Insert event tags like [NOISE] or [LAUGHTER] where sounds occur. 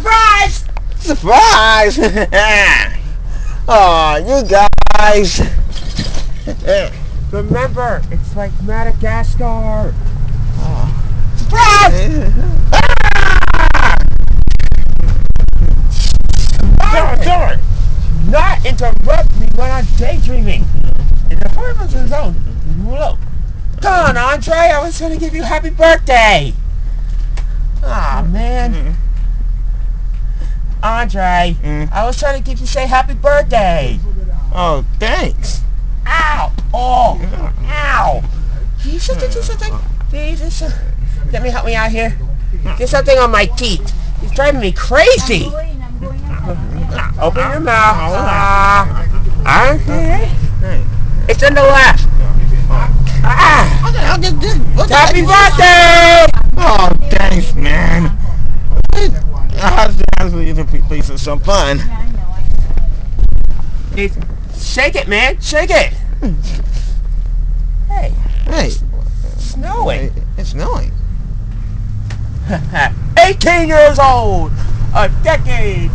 Surprise! Surprise! [LAUGHS] oh, you guys. Remember, it's like Madagascar. Surprise! Ah! Sorry, sorry. Not interrupt me when I'm daydreaming. In the apartment zone. Look. Come on, Andre. I was going to give you happy birthday. Aw, man. Andre, Mm. I was trying to give you to say happy birthday. Oh, thanks. Ow! Oh! Ow! Can you sit do something? Please, do some- let me help me out here. There's something on my teeth. It's driving me crazy. Open your mouth. Ah. Okay. It's in the left. Ah! What the hell did this? What the Happy heck is this? birthday! Oh, thanks, man. I actually to play some some fun. It's- Shake it, man. Shake it. Hey, Hey, it's snowing. it's snowing. [LAUGHS] 18 years old. A decade.